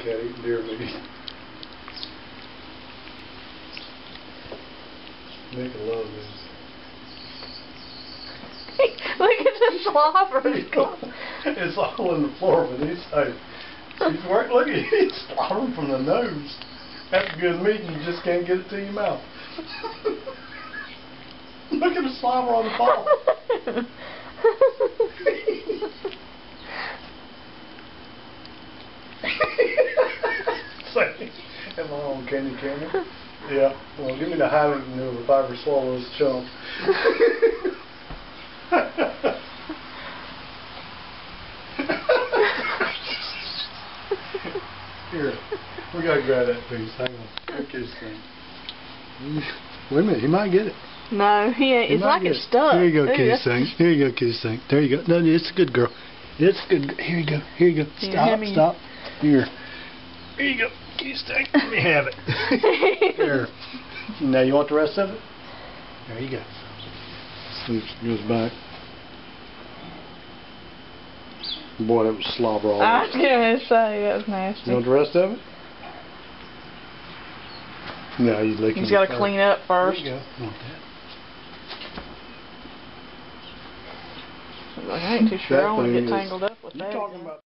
Eating deer meat. Nick will love this. Look at the slobber. it's all on the floor beneath hey, He's work look at he's slobbering from the nose. That's good meat you just can't get it to your mouth. look at the slobber on the ball. Say, am I on candy candy? Yeah. Well, give me the Heineken and if I ever swallow this chump. Here, we gotta grab that piece. Hang on. Look this thing. Wait a minute, he might get it. no, he ain't. He It's like it's stuck. Here you go, kiss thing. Here you go, kiss thing. There you go. No, it's a good girl. It's good. Here you go. Here you go. Stop. Stop. Here. Here you go. Kiss thing. Let me have it. There. Now you want the rest of it? There you go. Snoops goes back. Boy, that was slobber all I over. was gonna say that was nasty. You want the rest of it? No, you licking He's it got to first. clean up first. There first. you go. Want that? I ain't too sure That I want to get tangled up with You that. talking again. about